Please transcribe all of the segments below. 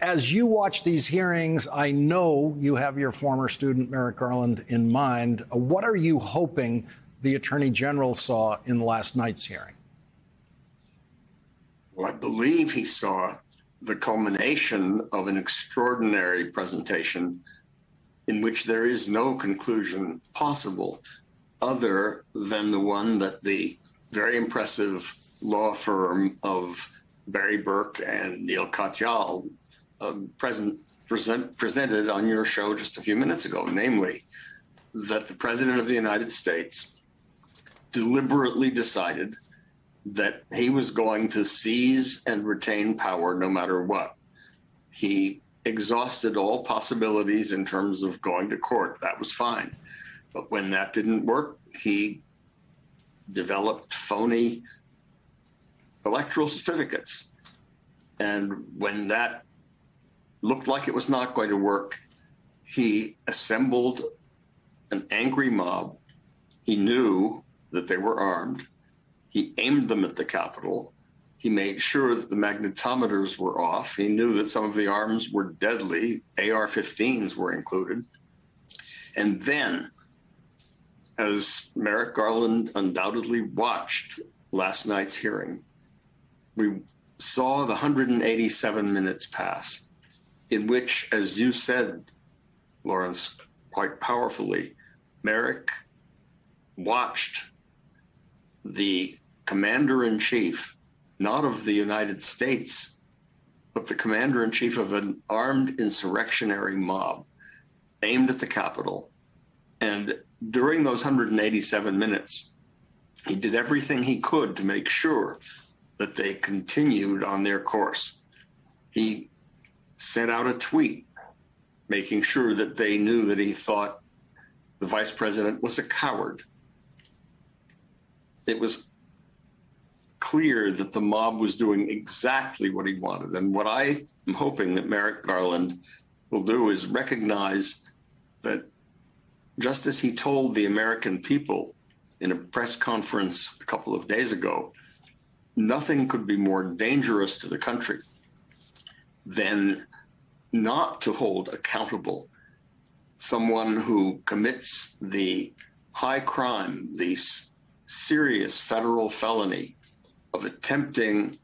As you watch these hearings, I know you have your former student, Merrick Garland, in mind. What are you hoping the Attorney General saw in last night's hearing? Well, I believe he saw the culmination of an extraordinary presentation in which there is no conclusion possible other than the one that the very impressive law firm of Barry Berke and Neil Katyal um, present, present, presented on your show just a few minutes ago, namely that the President of the United States deliberately decided that he was going to seize and retain power no matter what. He exhausted all possibilities in terms of going to court. That was fine. But when that didn't work, he developed phony electoral certificates. And when that looked like it was not going to work, he assembled an angry mob. He knew that they were armed. He aimed them at the Capitol. He made sure that the magnetometers were off. He knew that some of the arms were deadly. AR 15s were included. And then, as Merrick Garland undoubtedly watched last night's hearing, we saw the 187 minutes pass, in which, as you said, Lawrence, quite powerfully, Merrick watched the commander in chief, not of the United States, but the commander in chief of an armed insurrectionary mob aimed at the Capitol. And during those 187 minutes, he did everything he could to make sure that they continued on their course. He sent out a tweet making sure that they knew that he thought the vice president was a coward it was clear that the mob was doing exactly what he wanted. And what I am hoping that Merrick Garland will do is recognize that just as he told the American people in a press conference a couple of days ago, nothing could be more dangerous to the country than not to hold accountable someone who commits the high crime, the serious federal felony of attempting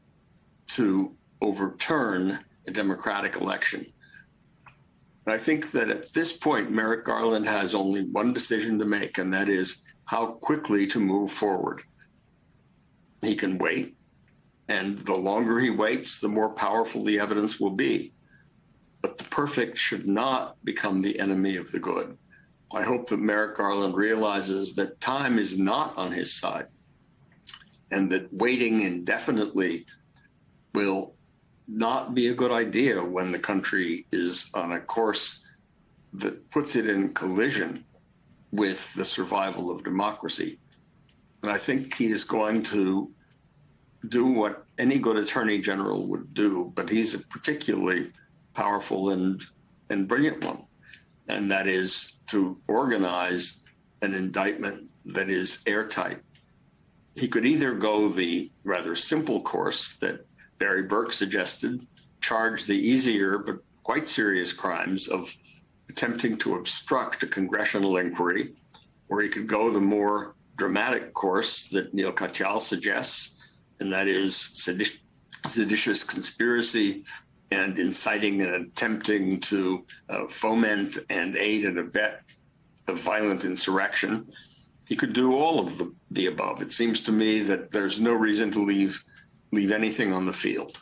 to overturn a democratic election. And I think that at this point, Merrick Garland has only one decision to make, and that is how quickly to move forward. He can wait, and the longer he waits, the more powerful the evidence will be. But the perfect should not become the enemy of the good. I hope that Merrick Garland realizes that time is not on his side and that waiting indefinitely will not be a good idea when the country is on a course that puts it in collision with the survival of democracy. And I think he is going to do what any good attorney general would do, but he's a particularly powerful and, and brilliant one and that is to organize an indictment that is airtight. He could either go the rather simple course that Barry Berke suggested, charge the easier but quite serious crimes of attempting to obstruct a congressional inquiry, or he could go the more dramatic course that Neil Katyal suggests, and that is seditious conspiracy and inciting and attempting to uh, foment and aid and abet a violent insurrection. He could do all of the, the above. It seems to me that there's no reason to leave leave anything on the field.